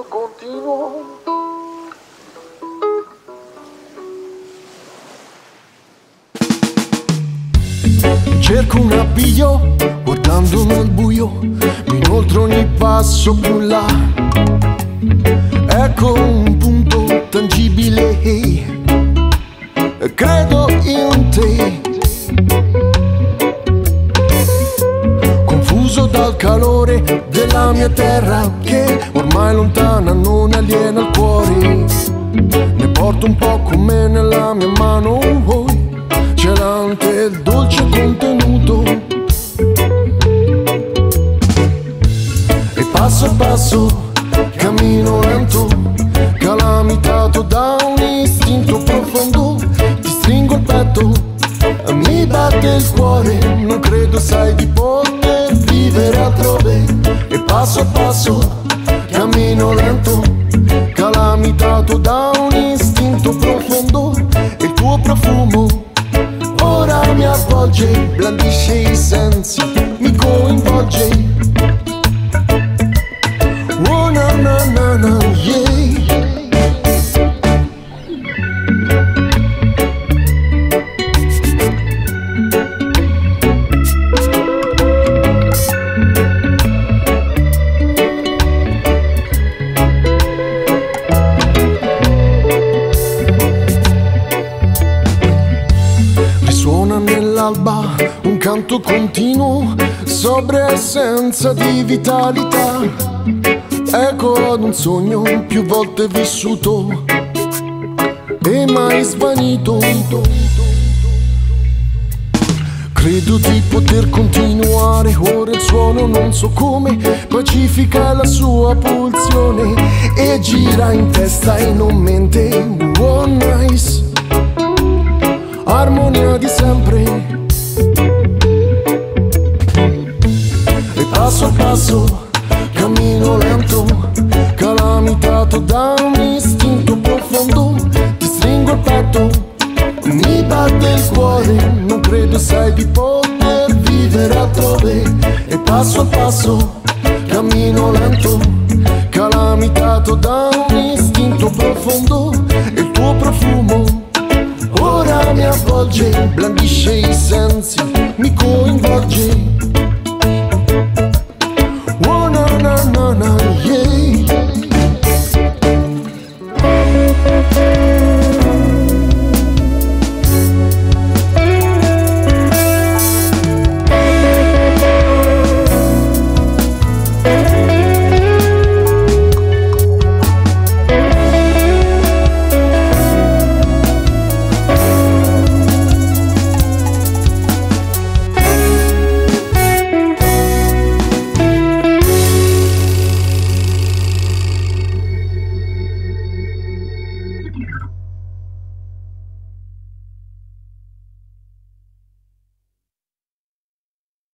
continuo. Cerco un abbiglio, guardando nel buio, mi inoltre ogni passo più là. Ecco un punto tangibile, credo in te. Confuso dal calore della mia terra, che ormai lontana non aliena il cuore. Ne porto un po' con me nella mia mano, oh, celante il dolce contenuto. E passo passo, cammino lento, calamitato da un istinto profondo. Ti stringo il petto, mi batte il cuore, non credo sai di poter vivere altrove. E passo passo, cammino lento, calamitato da un istinto profondo. Il tuo profumo ora mi avvolge, blandisce i sensi, mi coinvolge. Un canto continuo, sobria essenza di vitalità. Eco ad un sogno più volte vissuto e mai svanito. Credo di poter continuare, ora il suono non so come, pacifica la sua pulsione e gira in testa e non mente. Oh nice armonia di sempre. Passo passo, cammino lento, calamitato da un istinto profondo. Ti stringo il petto, mi batte il cuore, non credo sai di poter vivere altrove. E passo passo, cammino lento, calamitato da un istinto profondo. Il tuo profumo ora mi avvolge, blandisce i sensi,